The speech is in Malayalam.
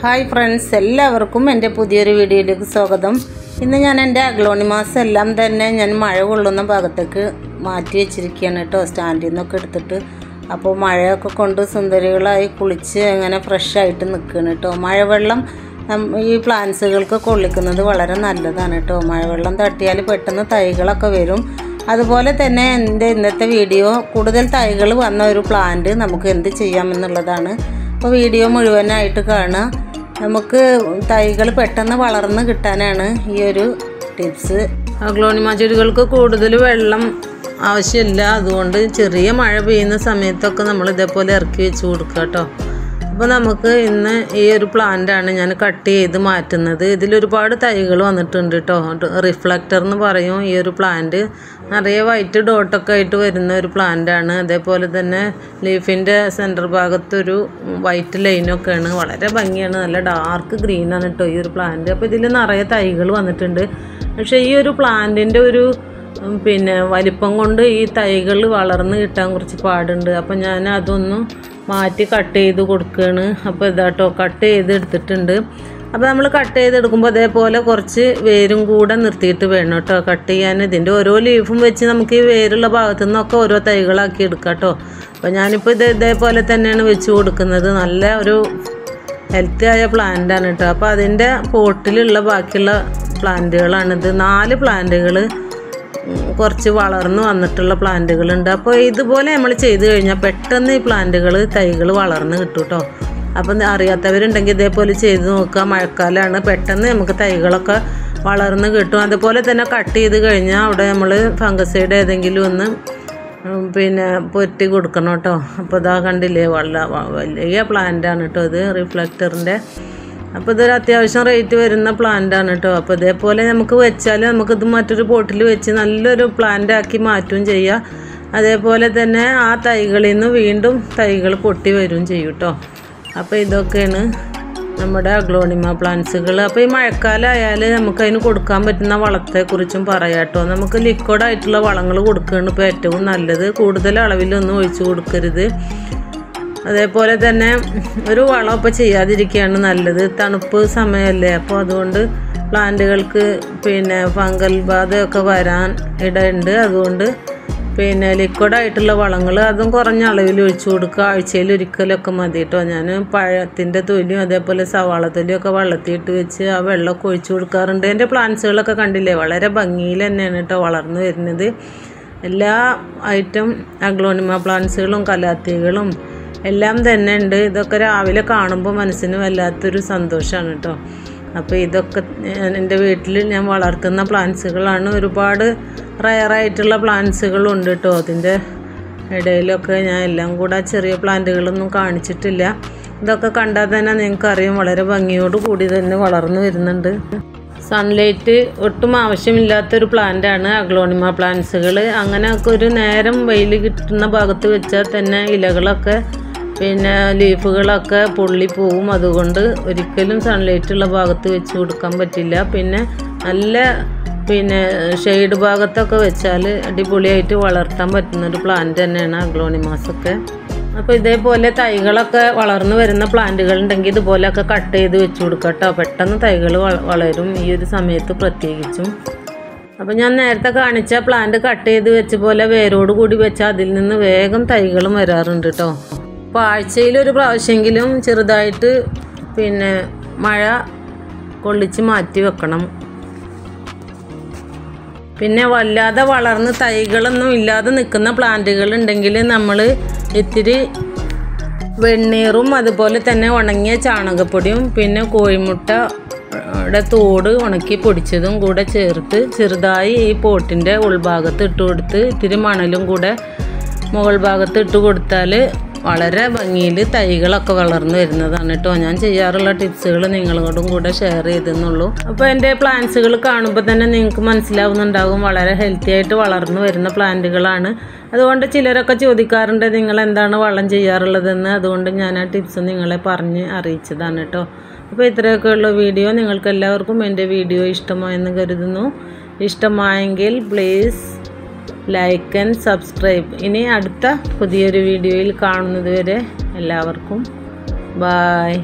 ഹായ് ഫ്രണ്ട്സ് എല്ലാവർക്കും എന്റെ പുതിയൊരു വീഡിയോയിലേക്ക് സ്വാഗതം. ഇന്ന് ഞാൻ എന്റെ അഗ്ലോണിമാസ് എല്ലാം തന്നെ ഞാൻ മഴ കൊള്ളുന്ന ഭാഗത്തേക്ക് മാറ്റി വെച്ചിരിക്കുകയാണ് കേട്ടോ. സ്റ്റാൻഡിൽ നിന്നൊക്കെ എടുത്തിട്ട് അപ്പോൾ മഴയൊക്കെ കൊണ്ട് സുന്ദരികളായി കുളിച്ച് അങ്ങനെ ഫ്രഷായിട്ട് നിൽക്കുകയാണ് കേട്ടോ. മഴവെള്ളം ഈ പ്ലാന്റ്സുകൾക്ക് കൊള്ളിക്കുന്നത് വളരെ നല്ലതാണ് കേട്ടോ. മഴവെള്ളം തട്ടിയാൽ പെട്ടെന്ന് തൈകളൊക്കെ വരും. അതുപോലെ തന്നെ എന്റെ ഇന്നത്തെ വീഡിയോ കൂടുതൽ തൈകൾ വന്ന ഒരു പ്ലാന്റ് നമുക്ക് എന്ത് ചെയ്യാമെന്നുള്ളതാണ്. അപ്പോൾ വീഡിയോ മുഴുവനായിട്ട് കാണുക. നമുക്ക് തൈകൾ പെട്ടെന്ന് വളർന്ന് കിട്ടാനാണ് ഈ ഒരു ടിപ്സ്. അഗ്ലോണിമ ചെടികൾക്ക് കൂടുതൽ വെള്ളം ആവശ്യമില്ല. അതുകൊണ്ട് ചെറിയ മഴ പെയ്യുന്ന സമയത്തൊക്കെ നമ്മൾ ഇതേപോലെ ഇറക്കി വെച്ച് കൊടുക്കുക കേട്ടോ. അപ്പോൾ നമുക്ക് ഇന്ന് ഈ ഒരു പ്ലാന്റാണ് ഞാൻ കട്ട് ചെയ്ത് മാറ്റുന്നത്. ഇതിലൊരുപാട് തൈകൾ വന്നിട്ടുണ്ട് കേട്ടോ റിഫ്ലക്ടർ എന്ന് പറയും ഈ ഒരു പ്ലാന്റ് നിറയെ വൈറ്റ് ഡോട്ടൊക്കെ ആയിട്ട് വരുന്ന ഒരു പ്ലാന്റാണ് അതേപോലെ തന്നെ ലീഫിന്റെ സെന്റർ ഭാഗത്തൊരു വൈറ്റ് ലൈനൊക്കെയാണ് വളരെ ഭംഗിയാണ്. നല്ല ഡാർക്ക് ഗ്രീനാണ് കേട്ടോ ഈ ഒരു പ്ലാന്റ് അപ്പോൾ ഇതിൽ നിറയെ തൈകൾ വന്നിട്ടുണ്ട്. പക്ഷേ ഈ ഒരു പ്ലാന്റിന്റെ ഒരു പിന്നെ വലിപ്പം കൊണ്ട് ഈ തൈകൾ വളർന്ന് കിട്ടാൻ കുറച്ച് പാടുണ്ട്. അപ്പം ഞാൻ അതൊന്ന് മാറ്റി കട്ട് ചെയ്ത് കൊടുക്കുകയാണ് അപ്പോൾ ഇതാട്ടോ കട്ട് ചെയ്ത് എടുത്തിട്ടുണ്ട്. അപ്പോൾ നമ്മൾ കട്ട് ചെയ്തെടുക്കുമ്പോൾ അതേപോലെ കുറച്ച് വേരും കൂടെ നിർത്തിയിട്ട് വേണം കേട്ടോ. കട്ട് ചെയ്യാൻ ഇതിന്റെ ഓരോ ലീഫും വെച്ച് നമുക്ക് ഈ വേരുള്ള ഭാഗത്തു നിന്നൊക്കെ ഓരോ തൈകളാക്കി എടുക്കാം കേട്ടോ. അപ്പോൾ ഞാനിപ്പോൾ ഇത് ഇതേപോലെ തന്നെയാണ് വെച്ച് കൊടുക്കുന്നത്. നല്ല ഒരു ഹെൽത്തി ആയ പ്ലാന്റാണ് കേട്ടോ. അപ്പോൾ അതിന്റെ പോട്ടിലുള്ള ബാക്കിയുള്ള പ്ലാന്റുകളാണിത് നാല് പ്ലാന്റുകൾ കുറച്ച് വളർന്നു വന്നിട്ടുള്ള പ്ലാന്റുകളുണ്ട്. അപ്പോൾ ഇതുപോലെ നമ്മൾ ചെയ്ത് കഴിഞ്ഞാൽ പെട്ടെന്ന് ഈ പ്ലാന്റുകൾ തൈകൾ വളർന്ന് കിട്ടും കേട്ടോ അപ്പം അറിയാത്തവരുണ്ടെങ്കിൽ ഇതേപോലെ ചെയ്ത് നോക്കുക. മഴക്കാലമാണ് പെട്ടെന്ന് നമുക്ക് തൈകളൊക്കെ വളർന്ന് കിട്ടും. അതുപോലെ തന്നെ കട്ട് ചെയ്ത് കഴിഞ്ഞാൽ അവിടെ നമ്മൾ ഫംഗസൈഡ് ഏതെങ്കിലും ഒന്ന് പിന്നെ പൊറ്റി കൊടുക്കണം കേട്ടോ. അപ്പോൾ ഇതാ കണ്ടില്ലേ വളരെ വലിയ പ്ലാന്റാണ് കേട്ടോ ഇത് റിഫ്ലക്ടറിന്റെ അപ്പോൾ ഇതൊരു അത്യാവശ്യം റേറ്റ് വരുന്ന പ്ലാന്റ് ആണ് കേട്ടോ അപ്പോൾ ഇതേപോലെ നമുക്ക് വെച്ചാൽ നമുക്കിത് മറ്റൊരു പോട്ടിൽ വെച്ച് നല്ലൊരു പ്ലാന്റ് ആക്കി മാറ്റുകയും ചെയ്യാം. അതേപോലെ തന്നെ ആ തൈകളിൽ നിന്ന് വീണ്ടും തൈകൾ പൊട്ടി വരും ചെയ്യും കേട്ടോ അപ്പോൾ ഇതൊക്കെയാണ് നമ്മുടെ അഗ്ലോണിമ പ്ലാന്റ്സുകൾ അപ്പോൾ ഈ മഴക്കാലമായാൽ നമുക്ക് അതിന് കൊടുക്കാൻ പറ്റുന്ന വളത്തെക്കുറിച്ചും പറയാം കേട്ടോ നമുക്ക് ലിക്വിഡായിട്ടുള്ള വളങ്ങൾ കൊടുക്കുകയാണ് ഇപ്പോൾ ഏറ്റവും നല്ലത്. കൂടുതൽ അളവിലൊന്നും ഒഴിച്ചു കൊടുക്കരുത്. അതേപോലെ തന്നെ ഒരു വളമൊക്കെ ചെയ്യാതിരിക്കുകയാണ് നല്ലത്. തണുപ്പ് സമയമല്ലേ. അപ്പോൾ അതുകൊണ്ട് പ്ലാന്റുകൾക്ക് പിന്നെ ഫംഗൽ ബാധയൊക്കെ വരാൻ ഇടയുണ്ട്. അതുകൊണ്ട് പിന്നെ ലിക്വിഡായിട്ടുള്ള വളങ്ങൾ അതും കുറഞ്ഞ അളവിൽ ഒഴിച്ചു കൊടുക്കുക. ആഴ്ചയിൽ ഒരിക്കലൊക്കെ മതി കേട്ടോ. ഞാൻ പഴത്തിന്റെ തൊലിയും അതേപോലെ സവാള തൊലിയും ഒക്കെ വെള്ളത്തിയിട്ട് വെച്ച് ആ വെള്ളമൊക്കെ ഒഴിച്ചു കൊടുക്കാറുണ്ട്. എന്റെ പ്ലാന്റ്സുകളൊക്കെ കണ്ടില്ലേ? വളരെ ഭംഗിയിൽ തന്നെയാണ് കേട്ടോ വളർന്നു വരുന്നത്. എല്ലാ ഐറ്റം അഗ്ലോണിമ പ്ലാന്റ്സുകളും കലാത്തികളും എല്ലാം തന്നെ ഉണ്ട്. ഇതൊക്കെ രാവിലെ കാണുമ്പോൾ മനസ്സിന് വല്ലാത്തൊരു സന്തോഷമാണ് കേട്ടോ അപ്പോൾ ഇതൊക്കെ എന്റെ വീട്ടിൽ ഞാൻ വളർത്തുന്ന പ്ലാന്റ്സുകളാണ് ഒരുപാട് റയറായിട്ടുള്ള പ്ലാന്റ്സുകളുണ്ട് കേട്ടോ അതിന്റെ ഇടയിലൊക്കെ ഞാൻ എല്ലാം കൂടെ ചെറിയ പ്ലാന്റുകളൊന്നും കാണിച്ചിട്ടില്ല. ഇതൊക്കെ കണ്ടാൽ തന്നെ നിങ്ങൾക്കറിയാം വളരെ ഭംഗിയോട് കൂടി തന്നെ വളർന്നു വരുന്നുണ്ട്. സൺലൈറ്റ് ഒട്ടും ആവശ്യമില്ലാത്തൊരു പ്ലാന്റാണ് അഗ്ലോണിമ പ്ലാന്റ്സുകൾ അങ്ങനെയൊക്കെ ഒരു നേരം വെയിൽ കിട്ടുന്ന ഭാഗത്ത് വെച്ചാൽ തന്നെ ഇലകളൊക്കെ പിന്നെ ലീഫുകളൊക്കെ പൊള്ളിപ്പോവും. അതുകൊണ്ട് ഒരിക്കലും സൺലൈറ്റുള്ള ഭാഗത്ത് വെച്ച് കൊടുക്കാൻ പറ്റില്ല. പിന്നെ നല്ല പിന്നെ ഷെയ്ഡ് ഭാഗത്തൊക്കെ വെച്ചാൽ അടിപൊളിയായിട്ട് വളർത്താൻ പറ്റുന്നൊരു പ്ലാന്റ് തന്നെയാണ് അഗ്ലോണിമാസൊക്കെ അപ്പോൾ ഇതേപോലെ തൈകളൊക്കെ വളർന്നു വരുന്ന പ്ലാന്റുകൾ ഉണ്ടെങ്കിൽ ഇതുപോലെയൊക്കെ കട്ട് ചെയ്ത് വെച്ച് കൊടുക്കുക കേട്ടോ പെട്ടെന്ന് തൈകൾ വളരും. ഈ ഒരു സമയത്ത് പ്രത്യേകിച്ചും. അപ്പോൾ ഞാൻ നേരത്തെ കാണിച്ച പ്ലാന്റ് കട്ട് ചെയ്ത് വെച്ച പോലെ വേരോട് കൂടി വെച്ചാൽ അതിൽ നിന്ന് വേഗം തൈകളും വരാറുണ്ട് കേട്ടോ അപ്പോൾ ആഴ്ചയിൽ ഒരു പ്രാവശ്യമെങ്കിലും ചെറുതായിട്ട് പിന്നെ മഴ കൊള്ളിച്ച് മാറ്റി വെക്കണം. പിന്നെ വല്ലാതെ വളർന്ന് തൈകളൊന്നും ഇല്ലാതെ നിൽക്കുന്ന പ്ലാന്റുകൾ ഉണ്ടെങ്കിൽ നമ്മൾ ഇത്തിരി വെണ്ണീറും അതുപോലെ തന്നെ ഉണങ്ങിയ ചാണകപ്പൊടിയും പിന്നെ കോഴിമുട്ട യുടെ തോട് ഉണക്കി പൊടിച്ചതും കൂടെ ചേർത്ത് ചെറുതായി ഈ പോട്ടിന്റെ ഉൾഭാഗത്ത് ഇട്ട് കൊടുത്ത് ഇത്തിരി മണലും കൂടെ മുകൾ ഭാഗത്ത് ഇട്ട് കൊടുത്താൽ വളരെ ഭംഗിയിൽ തൈകളൊക്കെ വളർന്നു വരുന്നതാണ് കേട്ടോ. ഞാൻ ചെയ്യാറുള്ള ടിപ്സുകൾ നിങ്ങളോടും കൂടെ ഷെയർ ചെയ്തെന്നുള്ളൂ. അപ്പോൾ എന്റെ പ്ലാന്റ്സുകൾ കാണുമ്പോൾ തന്നെ നിങ്ങൾക്ക് മനസ്സിലാവുന്നുണ്ടാകും വളരെ ഹെൽത്തി ആയിട്ട് വളർന്നു വരുന്ന പ്ലാന്റുകളാണ്. അതുകൊണ്ട് ചിലരൊക്കെ ചോദിക്കാറുണ്ട് നിങ്ങൾ എന്താണ് വളം ചെയ്യാറുള്ളതെന്ന്? അതുകൊണ്ട് ഞാൻ ആ ടിപ്സ് നിങ്ങളെ പറഞ്ഞ് അറിയിച്ചതാണ് കേട്ടോ. അപ്പോൾ ഇത്രയൊക്കെയുള്ള വീഡിയോ. നിങ്ങൾക്ക് എല്ലാവർക്കും എന്റെ വീഡിയോ ഇഷ്ടമായെന്ന് കരുതുന്നു. ഇഷ്ടമായെങ്കിൽ പ്ലീസ് ലൈക്ക് ആൻഡ് സബ്സ്ക്രൈബ് ഇനി അടുത്ത പുതിയൊരു വീഡിയോയിൽ കാണുന്നതുവരെ എല്ലാവർക്കും ബായ്